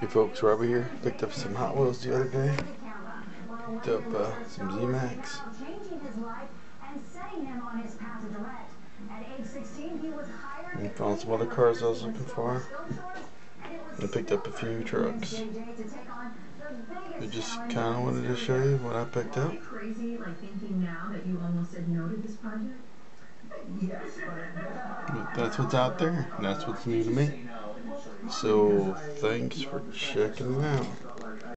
Hey folks, Robert here. Picked up some Hot Wheels the other day. Picked up uh, some Zamac. And found some other cars I was looking for. And picked up a few trucks. I just kind of wanted to show you what I picked up. But that's what's out there. And that's what's new to me. So thanks for checking out.